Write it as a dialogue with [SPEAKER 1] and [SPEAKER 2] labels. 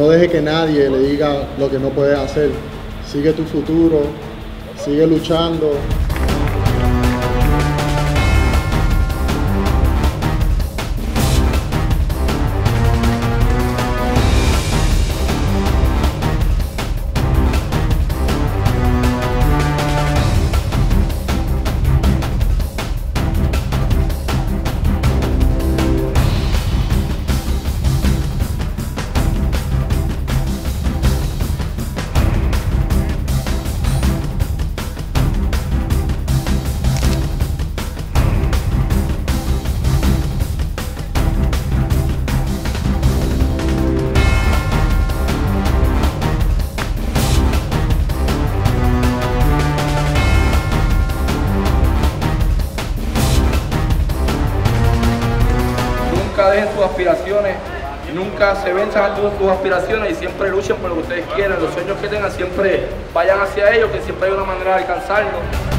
[SPEAKER 1] no deje que nadie le diga lo que no puedes hacer. Sigue tu futuro, sigue luchando.
[SPEAKER 2] Nunca dejen sus aspiraciones, nunca se venzan ante sus aspiraciones y siempre luchen por lo que ustedes quieran, los sueños que tengan, siempre vayan hacia ellos, que siempre hay una manera de alcanzarlos.